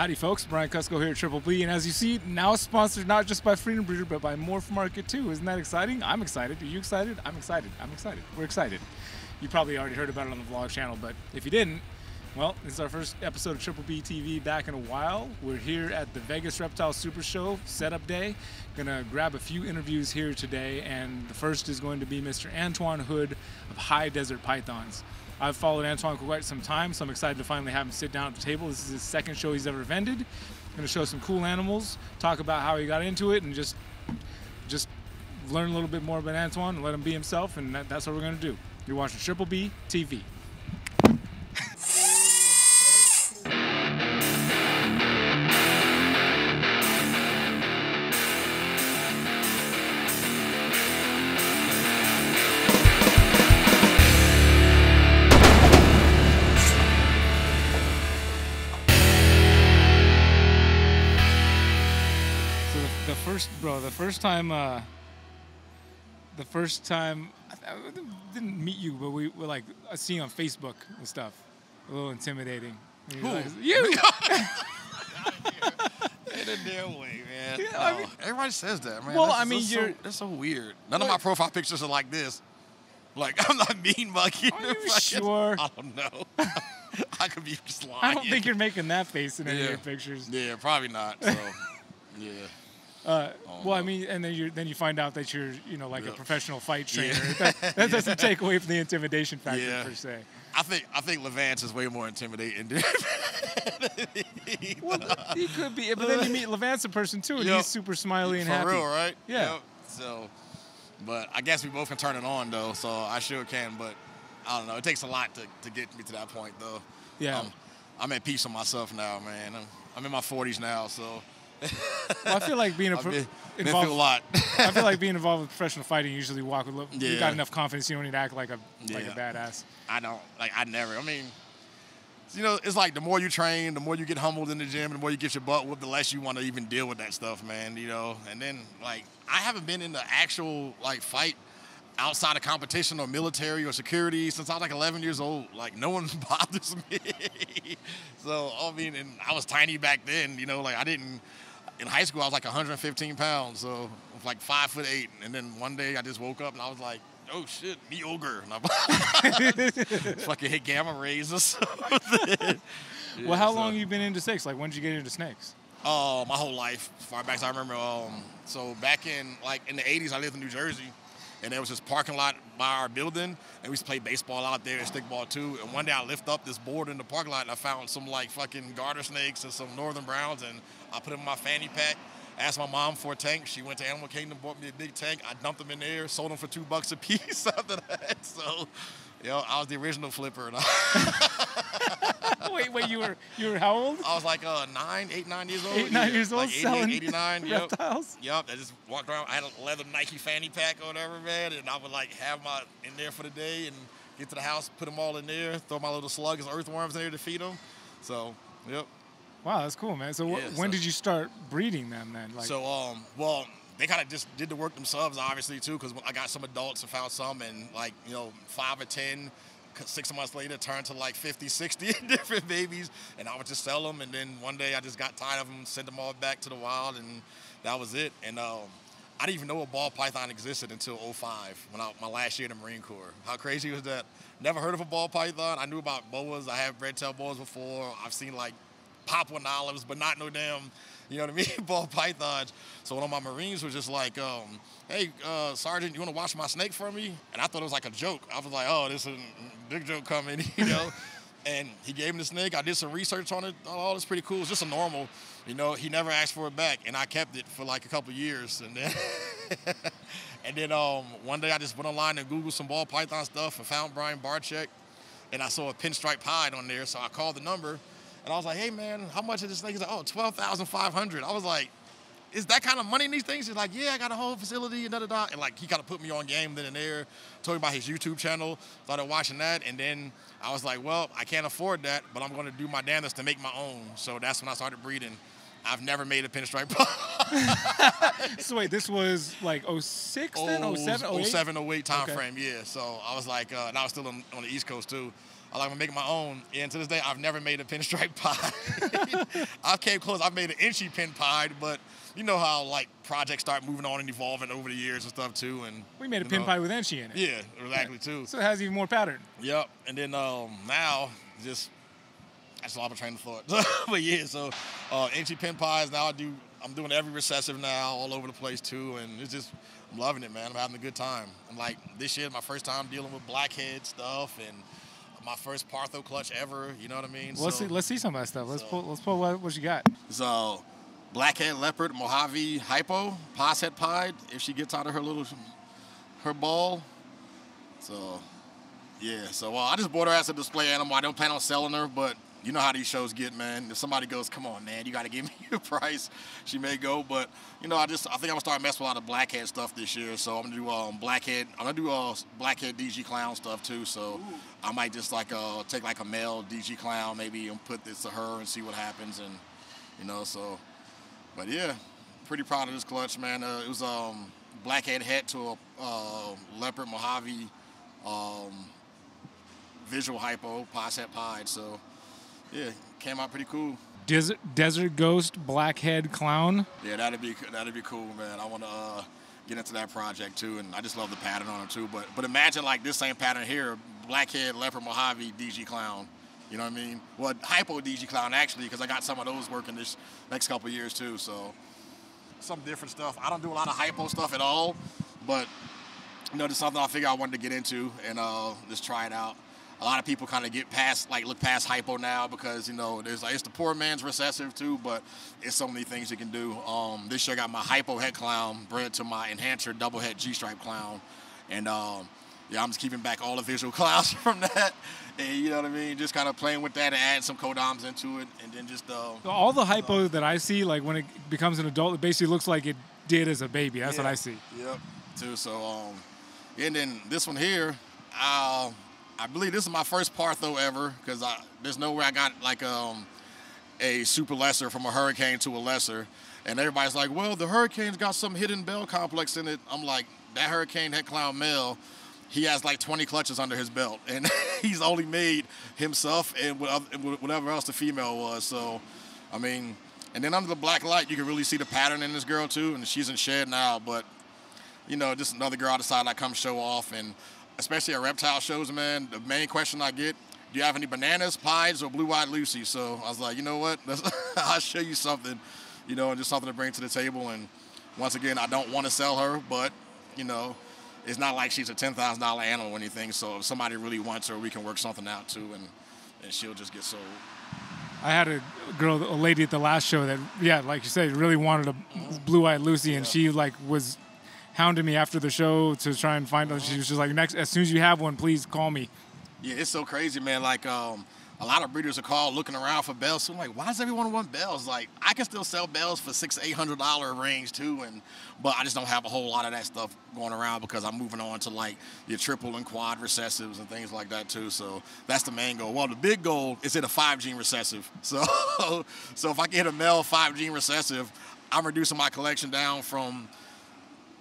Howdy, folks. Brian Kusko here at Triple B, and as you see, now sponsored not just by Freedom Breeder, but by Morph Market too. Isn't that exciting? I'm excited. Are you excited? I'm excited. I'm excited. We're excited. You probably already heard about it on the vlog channel, but if you didn't, well, this is our first episode of Triple B TV back in a while. We're here at the Vegas Reptile Super Show setup day. Gonna grab a few interviews here today, and the first is going to be Mr. Antoine Hood of High Desert Pythons. I've followed Antoine quite some time, so I'm excited to finally have him sit down at the table. This is his second show he's ever vended. I'm Going to show some cool animals, talk about how he got into it, and just just learn a little bit more about Antoine and let him be himself. And that, that's what we're going to do. You're watching Triple B TV. Bro, the first time, uh, the first time, I, I didn't meet you, but we were like, I see you on Facebook and stuff. A little intimidating. Like, you! Ain't a damn way, man. Yeah, I mean- Everybody says that, man. Well, That's- I mean, that's you're- so, that's so weird. None of my profile pictures are like this. Like I'm not mean mugging. Are you Like, sure? I don't know. I could be just lying. I don't think you're making that face in any of your pictures. Yeah, probably not. So, yeah. Uh, Oh, well, I mean, and then you then you find out that you're, you know, like a professional fight trainer. Yeah. That, that doesn't take away from the intimidation factor Yeah. per se. I think I think Levance is way more intimidating. Dude. Well, he could be, but then you meet Levance in person too, and Yep. he's super smiley and For happy. real, right? Yeah. Yep. So, but I guess we both can turn it on though. So I sure can. But I don't know. It takes a lot to, to get me to that point though. Yeah. Um, I'm at peace with myself now, man. I'm, I'm in my 40s now, so Well, I feel like being a pro- been, been involved. through a lot. I feel like being involved with professional fighting. You usually walk with. li- You got enough confidence. You don't need to act like a like a badass. I don't like. I never. I mean, you know, it's like the more you train, the more you get humbled in the gym, the more you get your butt whooped, the less you want to even deal with that stuff, man. You know, and then like I haven't been in the actual like fight outside of competition or military or security since I was like 11 years old. Like no one bothers me. so I mean, and I was tiny back then. You know, like I didn't. In high school, I was like 115 pounds, so I was like five foot eight. And then one day, I just woke up and I was like, "Oh shit, me ogre!" And I fucking hit gamma rays or something. well, how so- long you been into snakes? Like, when did you get into snakes? Uh, my whole life, as far back as I remember. Um, so back in like in the '80s, I lived in New Jersey, and there was this parking lot by our building, and we used to play baseball out there and stickball too. And one day, I lift up this board in the parking lot, and I found some like fucking garter snakes and some northern browns, and I put them in my fanny pack. Asked my mom for a tank. She went to Animal Kingdom, bought me a big tank. I dumped them in there, sold them for two bucks a piece after that. So, you know, I was the original flipper. Wait, wait, you were you were how old? I was like uh, nine, eight, nine years old. Eight, nine yeah. years old, like 88, selling 89. Yep. reptiles. Yup, I just walked around. I had a leather Nike fanny pack or whatever, man, and I would like have my in there for the day and get to the house, put them all in there, throw my little slugs and earthworms in there to feed them. So, yep. Wow, that's cool, man. So, Yeah, when so- did you start breeding them then? Like, so, um, well, they kind of just did the work themselves, obviously, too, because I got some adults and found some, and like, you know, five or 10, c- six months later, turned to like 50, 60 different babies, and I would just sell them. And then one day I just got tired of them, sent them all back to the wild, and that was it. And um, I didn't even know a ball python existed until 05, when I, my last year in the Marine Corps. How crazy was that? Never heard of a ball python. I knew about boas. I had red tail boas before. I've seen like Papua olives, but not no damn, you know what I mean, ball pythons. So one of my Marines was just like, um, "Hey, uh, Sergeant, you want to watch my snake for me?" And I thought it was like a joke. I was like, "Oh, this is a big joke coming," you know. and he gave me the snake. I did some research on it. Oh, it's pretty cool. It's just a normal, you know. He never asked for it back, and I kept it for like a couple years, and then. And then um, one day I just went online and Googled some ball python stuff and found Brian Barczyk, and I saw a pinstripe hide on there. So I called the number, and I was like, "Hey man, how much is this thing?" He's like, "Oh, twelve thousand five hundred. I was like, "Is that kind of money in these things?" He's like, "Yeah, I got a whole facility and da da da." And like he kind of put me on game then and there. Told me about his YouTube channel. Started watching that, and then I was like, "Well, I can't afford that, but I'm going to do my damnedest to make my own." So that's when I started breeding. I've never made a pinstripe. so wait, this was like 06 then? 07, 08? 07, 08 time Okay. frame, yeah. So I was like, uh, and I was still on, on the East Coast too. I like to make my own. And to this day, I've never made a pinstripe pie. I came close. I've made an Enchi pin pie, but you know how like projects start moving on and evolving over the years and stuff too. And We made a pin know, pie with Enchi in it. Yeah, exactly too. So it has even more pattern. Yep. And then um, now just that's a lot of train of thought. but yeah, so uh, Enchi pin pies now I do. I'm doing every recessive now all over the place too, and it's just I'm loving it, man. I'm having a good time. I'm like this year, my first time dealing with blackhead stuff and my first Partho clutch ever. You know what I mean? Let's So- see. Let's see some of that stuff. Let's so- pull. Let's pull what, what you got. so, blackhead leopard Mojave hypo pos het pied if she gets out of her little her ball. So, yeah. So uh, I just bought her as a display animal. I don't plan on selling her, but you know how these shows get, man. If somebody goes, "Come on, man, you got to give me a price," she may go. But you know, I just I think I'm gonna start messing with a lot of blackhead stuff this year. So I'm gonna do um, blackhead. I'm gonna do uh, blackhead DG clown stuff too. So I might just like uh, take like a male DG clown maybe and put this to her and see what happens and you know so. But yeah, pretty proud of this clutch, man. Uh, it was um, blackhead head to a uh, leopard Mojave um, visual hypo pos het pied. So yeah, came out pretty cool. Desert Desert Ghost Blackhead Clown. Yeah, that'd be that'd be cool, man. I want to uh, get into that project too, and I just love the pattern on it too. But but imagine like this same pattern here, blackhead leopard Mojave DG clown. You know what I mean? Well, hypo DG clown actually, because I got some of those working this next couple years too. So some different stuff. I don't do a lot of hypo stuff at all, but you know, just something I figured I wanted to get into and uh, just try it out. A lot of people kind of get past, like, look past hypo now because you know, there's like it's the poor man's recessive too, but it's so many things you can do. Um, this year I got my hypo head clown bred to my enhancer double head G stripe clown, and um, yeah, I'm just keeping back all the visual clowns from that, and you know what I mean, just kind of playing with that and adding some codoms into it, and then just uh, So all the hypo that I see, like when it becomes an adult, it basically looks like it did as a baby. That's what I see. Yep. Too. So um, and then this one here, uh, I believe this is my first Partho ever because there's nowhere I got like um a super lesser from a hurricane to a lesser, and everybody's like, well, the hurricane's got some hidden bell complex in it. I'm like, that hurricane head clown male. He has like 20 clutches under his belt, and he's only made himself and and whatever else the female was. So, I mean, and then under the black light, you can really see the pattern in this girl too, and she's in shed now. But you know, just another girl I decided I come show off, and especially at reptile shows, man. The main question I get: Do you have any bananas, pies, or blue-eyed Lucy? So I was like, you know what? I'll show you something, you know, and just something to bring to the table. And once again, I don't want to sell her, but you know, it's not like she's a ten thousand dollar animal or anything. So if somebody really wants her, we can work something out too, and and she'll just get sold. I had a girl, a lady at the last show that, yeah, like you said, really wanted a mm-hmm. blue-eyed Lucy, and Yeah. she like was hounding me after the show to try and find out. She was just like, next, as soon as you have one, please call me. Yeah, it's so crazy, man. Like, um, a lot of breeders are called looking around for bells. So I'm like, why does everyone want bells? Like, I can still sell bells for six, eight hundred dollar range too, and but I just don't have a whole lot of that stuff going around because I'm moving on to like your triple and quad recessives and things like that too. So that's the main goal. Well, the big goal is hit a five gene recessive. So, so if I can hit a male five gene recessive, I'm reducing my collection down from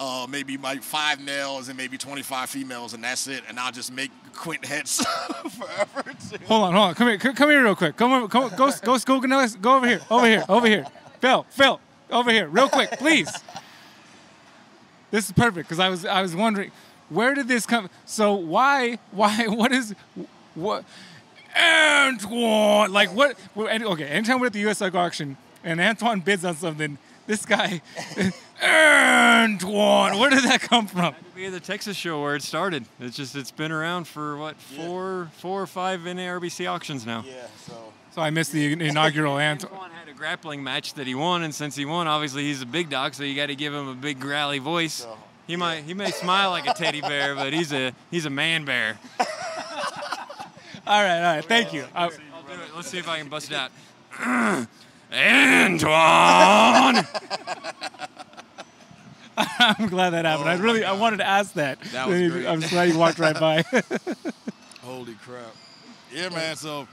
uh, maybe like five males and maybe 25 females, and that's it. And I'll just make quint heads forever. too. Hold on, hold on. Come here, come, here real quick. Come on, come, go, go, go, go, go over here, over here, over here. Phil, Phil, over here, real quick, please. This is perfect because I was, I was wondering, where did this come? So why, why, what is, what, Antoine? Like what? Okay, anytime we're at the U.S. Auction and Antoine bids on something, this guy, Antoine, where did that come from? be the Texas show where it started. It's just it's been around for what four four or five NARBC auctions now. Yeah, so So I missed the inaugural Antoine. Antoine had a grappling match that he won, and since he won, obviously he's a big dog, so you got to give him a big growly voice. So, He might he may smile like a teddy bear, but he's a he's a man bear. All right, all right. Thank you. I- I'll do it. Let's see if I can bust it out. Antoine. I'm glad that happened. I really, I wanted to ask that. That was great. I'm glad you walked right by. holy crap. Yeah, man. So,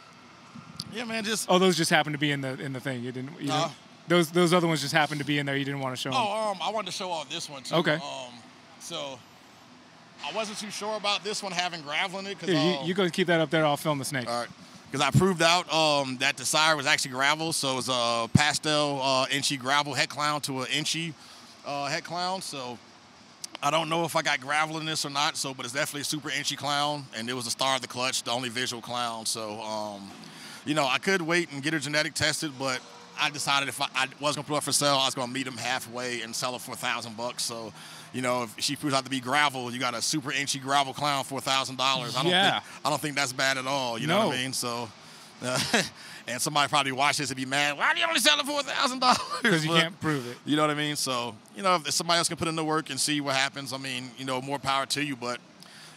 yeah, man. Just oh, those just happened to be in the in the thing. You didn't. You Nah. didn't those those other ones just happened to be in there. You didn't want to show them. oh, um, I wanted to show off this one too. Okay. Um, so I wasn't too sure about this one having gravel in it. Cause, Here, you, um, you go keep that up there. I'll film the snake. All right. Because I proved out um, that the sire was actually gravel, so it was a pastel uh, Enchi gravel head clown to an Enchi uh, head clown. So I don't know if I got gravel in this or not. So, but it's definitely a super Enchi clown, and it was the star of the clutch, the only visual clown. So, um, you know, I could wait and get her genetic tested, but I decided if I, I was gonna put her for sale, I was gonna meet them halfway and sell it for a thousand bucks. So, you know, if she proves out to be gravel, you got a super Enchi gravel clown for a thousand dollars. I don't Yeah. think I don't think that's bad at all. You know what I mean? So, uh, and somebody probably watch this and be mad. Why do you only sell it for a thousand dollars? Because you But- can't prove it. you know what I mean? So, you know, if somebody else can put in the work and see what happens, I mean, you know, more power to you. But,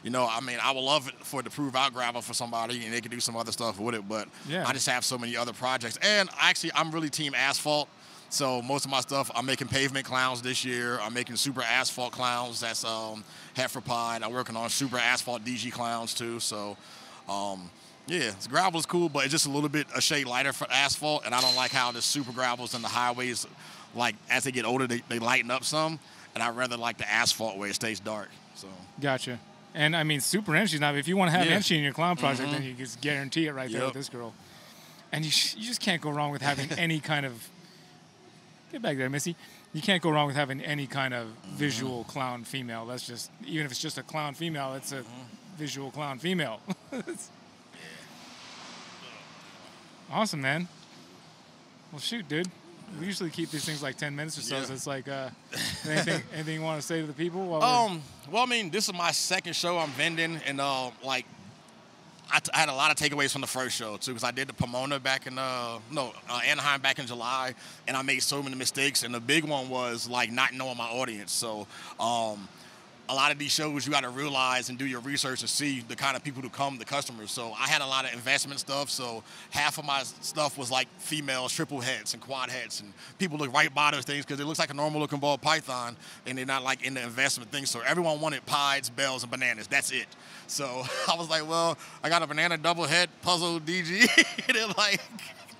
you know, I mean, I would love it for it to prove out gravel for somebody and they could do some other stuff with it. But Yeah. I just have so many other projects. And actually, I'm really team asphalt. So most of my stuff, I'm making pavement clowns this year. I'm making super asphalt clowns. That's um, Heifer Pine. I'm working on super asphalt DG clowns too. So, um, yeah, gravel is cool, but it's just a little bit a shade lighter for asphalt. And I don't like how the super gravels and the highways, like as they get older, they, they lighten up some. And I rather like the asphalt where it stays dark. So Gotcha. And I mean, super Enchi not. If you want to have Yeah. Enchi in your clown project, mm-hmm. then you just guarantee it right there with this girl. And you, sh- you just can't go wrong with having any kind of. Get back there, Missy. You can't go wrong with having any kind of mm-hmm. visual clown female. That's just even if it's just a clown female, it's a mm-hmm. visual clown female. awesome, man. Well, shoot, dude. We usually keep these things like ten minutes or so. Yeah. So it's like, uh, anything, anything you want to say to the people? While Um, well, I mean, this is my second show I'm vending, and uh, like, I, t- I had a lot of takeaways from the first show too, because I did the Pomona back in uh, no uh, Anaheim back in July, and I made so many mistakes, and the big one was like not knowing my audience. So, um, a lot of these shows you got to realize and do your research and see the kind of people who come, the customers. So I had a lot of investment stuff. So half of my stuff was like females, triple heads and quad heads, and people look right by those things because it looks like a normal looking ball python, and they're not like in the investment thing. So everyone wanted pies, bells, and bananas. That's it. So I was like, well, I got a banana double head puzzle DG, and like,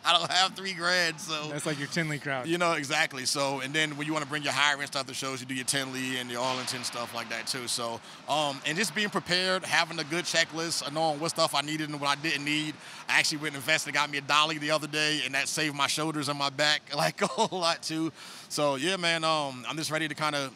I don't have three grand, so That's like your Tinley crowd. you know exactly. So, and then when you want to bring your higher end stuff to shows, you do your Tinley and your Arlington stuff like that too. So, um, and just being prepared, having a good checklist, knowing what stuff I needed and what I didn't need. I actually went and invested, got me a dolly the other day, and that saved my shoulders and my back like a whole lot too. So, yeah, man, um, I'm just ready to kind of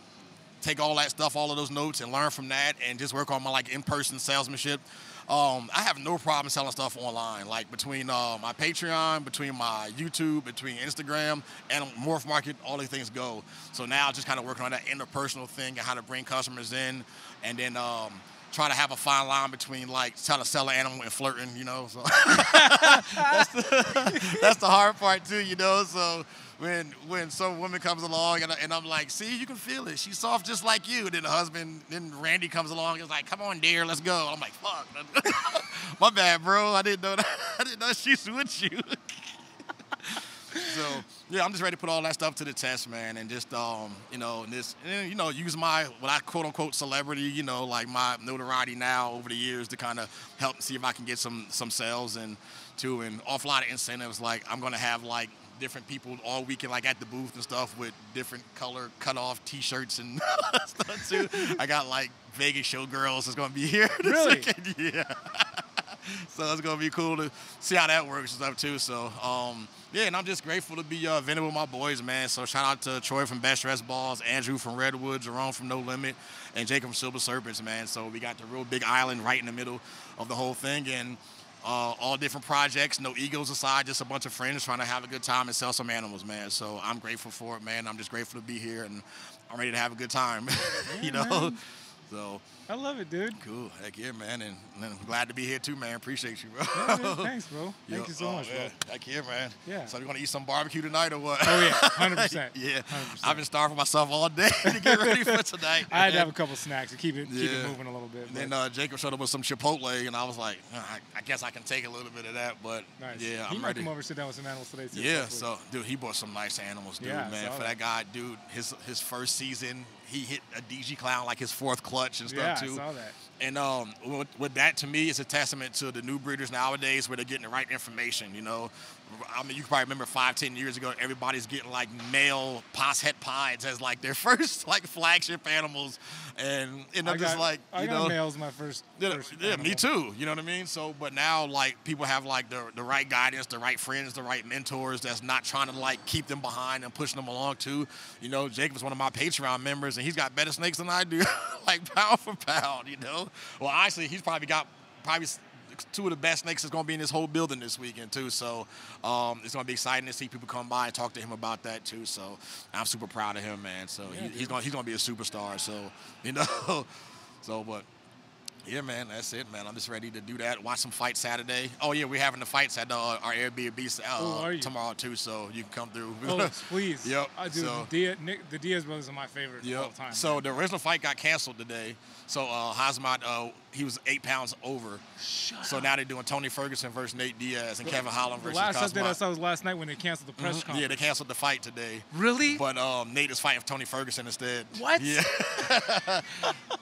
take all that stuff, all of those notes, and learn from that, and just work on my like in-person salesmanship. Um, I have no problem selling stuff online, like between uh, my Patreon, between my YouTube, between Instagram, and Morph Market, all these things go. So now just kind of working on that interpersonal thing and how to bring customers in, and then um, try to have a fine line between like trying to sell an animal and flirting, you know. So that's, the, that's the hard part too, you know. So when when some woman comes along and, I, and I'm like, see, you can feel it. She's soft just like you. And then the husband, then Randy comes along and is like, come on, dear, let's go. I'm like, fuck, my bad, bro. I didn't know that. I didn't know she's with you. so yeah, I'm just ready to put all that stuff to the test, man, and just um, you know, and this, you know, use my what I quote unquote celebrity, you know, like my notoriety now over the years to kind of help see if I can get some some sales and too, and off a lot of incentives. Like I'm gonna have like different people all weekend, like at the booth and stuff, with different color cut off T-shirts and stuff too. I got like Vegas showgirls that's gonna be here. this Really? weekend. Yeah. so it's gonna be cool to see how that works and stuff too. So um, yeah, and I'm just grateful to be uh, vending with my boys, man. So shout out to Troy from Best Dress Balls, Andrew from Redwood, Jerome from No Limit, and Jacob from Silver Serpents, man. So we got the real big island right in the middle of the whole thing, and uh, all different projects, no egos aside, just a bunch of friends trying to have a good time and sell some animals, man. So I'm grateful for it, man. I'm just grateful to be here, and I'm ready to have a good time, you know. man. So I love it, dude. cool, heck yeah, man, and, and I'm glad to be here too, man. Appreciate you, bro. Yeah, dude, thanks, bro. Thank Yo, you so oh, much, man. Heck yeah, man. Yeah. So we gonna eat some barbecue tonight or what? Oh yeah, hundred percent. yeah. 100%. I've been starving myself all day to get ready for tonight. I had to have a couple snacks to keep it keep it moving a little bit. And then uh, Jacob showed up with some Chipotle, and I was like, "Uh, I, I guess I can take a little bit of that, but nice. yeah, he I'm might ready. come over sit down with some animals today too. Yeah, so dude, he bought some nice animals, dude, Yeah, man. For that. that guy, dude, his his first season, he hit a DG clown like his fourth clutch and stuff yeah, too. I saw that. And um, with, with that, to me, it's a testament to the new breeders nowadays where they're getting the right information. You know, I mean, you can probably remember five, ten years ago, everybody's getting like male Pos het Pieds as like their first like flagship animals, and and I I'm just like, I you got know, males my first. yeah, first yeah, me too. You know what I mean? So, but now like people have like the the right guidance, the right friends, the right mentors. That's not trying to like keep them behind and pushing them along too. You know, Jacob's one of my Patreon members, and he's got better snakes than I do, like pound for pound. You know, well, honestly, he's probably got probably two of the best snakes that's going to be in this whole building this weekend too. So um, it's going to be exciting to see people come by and talk to him about that too. So I'm super proud of him, man. So he, he's going he's going to be a superstar. So you know, so but. Yeah, man, that's it, man. I'm just ready to do that. Watch some fights Saturday. Oh yeah, we're having the fights at uh, our Airbnb uh, Oh, tomorrow too, so you can come through. Oh, please. Yep, I do. so- the, Diaz, Nick, the Diaz brothers are my favorite of all time. So the original fight got canceled today. So uh, Khamzat, uh, he was eight pounds over. so now they're doing Tony Ferguson versus Nate Diaz and Kevin Holland the versus last update I saw was last night when they canceled the press Mhm. conference. Yeah, they canceled the fight today. Really? But um, Nate is fighting Tony Ferguson instead. What? Yeah.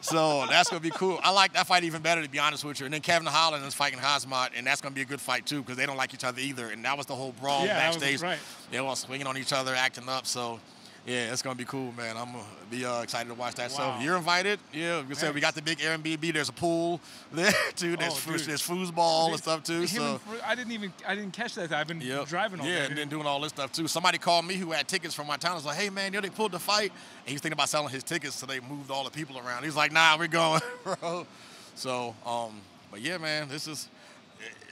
so that's gonna be cool. I like that fight even better, to be honest with you. And then Kevin Holland is fighting Khamzat, and that's gonna be a good fight too, because they don't like each other either. And that was the whole brawl Yeah, backstage. right. They were swinging on each other, acting up. So. Yeah, it's gonna be cool, man. I'm gonna be uh, excited to watch that. Wow. So you're invited. Yeah, we said we got the big Airbnb. There's a pool there too. There's Oh, there's foosball and stuff too. So I didn't even I didn't catch that. I've been Yep. driving all Yeah, day. and then doing all this stuff too. Somebody called me who had tickets from my town. I was like, hey man, you know they pulled the fight. And he was thinking about selling his tickets, so they moved all the people around. He's like, nah, we're going, bro. So, um, but yeah, man, this is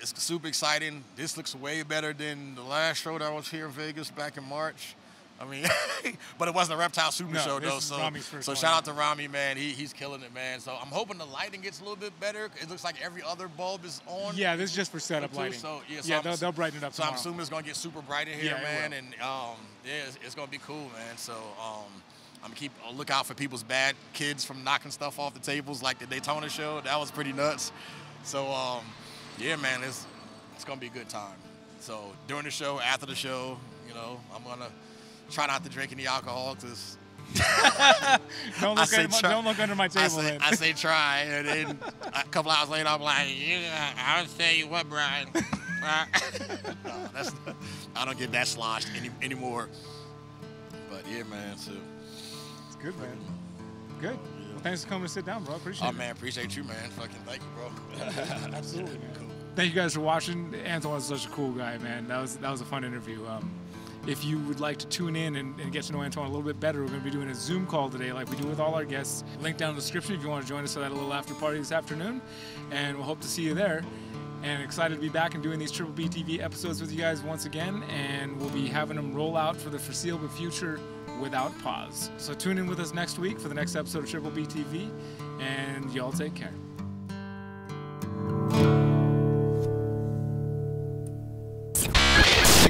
it's super exciting. This looks way better than the last show that I was here in Vegas back in March. I mean, but it wasn't a reptile super No, show though. So, so shout out to Rami, man. He, he's killing it, man. So I'm hoping the lighting gets a little bit better. It looks like every other bulb is on. Yeah, this is just for setup too, lighting. So yeah, so yeah, they'll, they'll brighten it up So I'm assuming it's gonna get super bright in here, Yeah, man, and um, yeah, it's, it's gonna be cool, man. So um, I'm gonna keep a lookout for people's bad kids from knocking stuff off the tables, like the Daytona show. That was pretty nuts. So um, yeah, man, it's it's gonna be a good time. So during the show, after the show, you know, I'm gonna try not to drink any alcohol because don't, look say under my, try- don't look under my I table. say, then. I say try, and then a couple hours later, I'm like, yeah, I'll tell you what, Brian. no, that's I don't get that sloshed any, anymore. But yeah, man. So, It's good, man. Good. Well, thanks for coming to sit down, bro. I appreciate oh it. Oh man, appreciate you, man. Fucking thank you, bro. Absolutely, man. Thank you guys for watching. Antoine's such a cool guy, man. That was that was a fun interview. Um, if you would like to tune in and, and get to know Antoine a little bit better, we're going to be doing a Zoom call today, like we do with all our guests. Link down in the description if you want to join us at that little after party this afternoon, and we'll hope to see you there. And excited to be back and doing these Triple B TV episodes with you guys once again, and we'll be having them roll out for the foreseeable future without pause. So tune in with us next week for the next episode of Triple B TV, and y'all take care.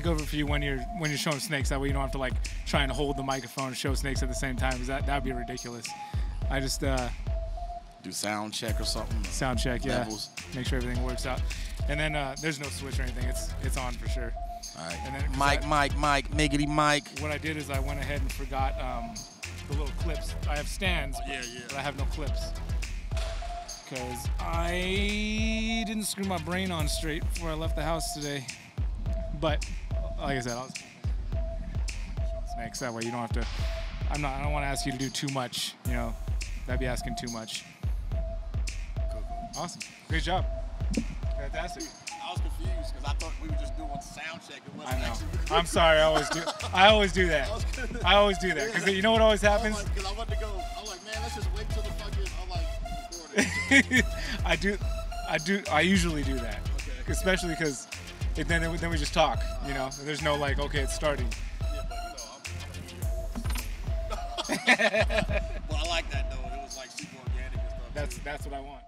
Take over for you when you're when you're showing snakes. That way you don't have to like try and hold the microphone and show snakes at the same time. Cause that that'd be ridiculous. I just uh, Do sound check or something. sound check, yeah, Levels. make sure everything works out. And then uh, there's no switch or anything. It's it's on for sure. All right. And then- Mike, I- Mike, Mike, Miggity Mike. What I did is I went ahead and forgot um, the little clips. I have stands, Yeah, yeah. but I have no clips. Cause I didn't screw my brain on straight before I left the house today. But like I said, I'll just snakes that way you don't have to. I'm not. I don't want to ask you to do too much. You know, that'd be asking too much. Awesome. Great job. Fantastic. I was confused because I thought we were just doing sound check. It I wasn't know. actually. I'm sorry. I always do. I always do that. I always do that because you know what always I happens. was like, 'cause I wanted to go. I'm like, man, let's just wait till the fucking. I'm like. I do, I do, I usually do that, Okay. especially because then then we just talk. You know, there's no like, okay, it's starting. But I'm, I'm a Well, I like that though. It was like super organic and stuff. That's that's what I want.